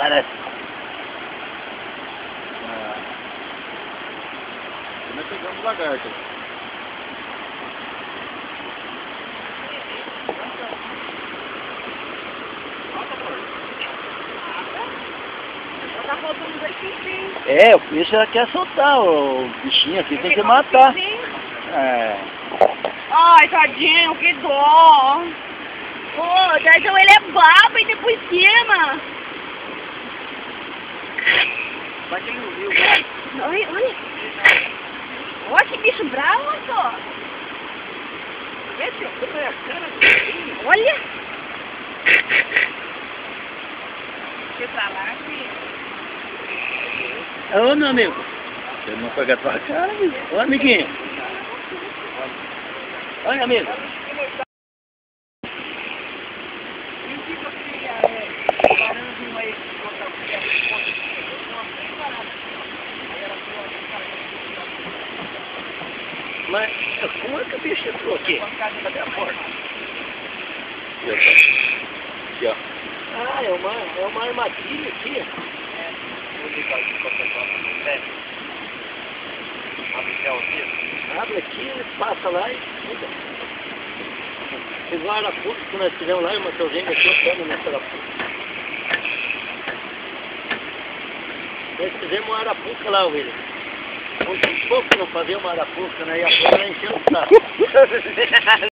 Parece. Ah. Nós pegamos lagarto. Tá. É, o peixe ela quer soltar o bichinho aqui, tem que matar. É. Ai, tadinho, que dó. Pô, então ele é babo e tem por cima. Mas ele não viu. Olha, olha. Olha que bicho bravo, só. É a cara. Olha. Deixa pra lá, filho. Ô, meu amigo. Você não pega a tua cara, amigo. Ô, amiguinho. Olha, amigo. Mas como é que o bicho entrou aqui? Cadê a porta? Aqui, ó. Ah, é uma, é uma armadilha aqui. Abre aqui, passa lá e muda. Esse arapuca que nós tivemos lá, o Matheusinho deixou pano nesse arapuca. Nós fizemos uma arapuca lá, William. Um pouco não fazia uma arapuca, né? E a bola encheu o saco.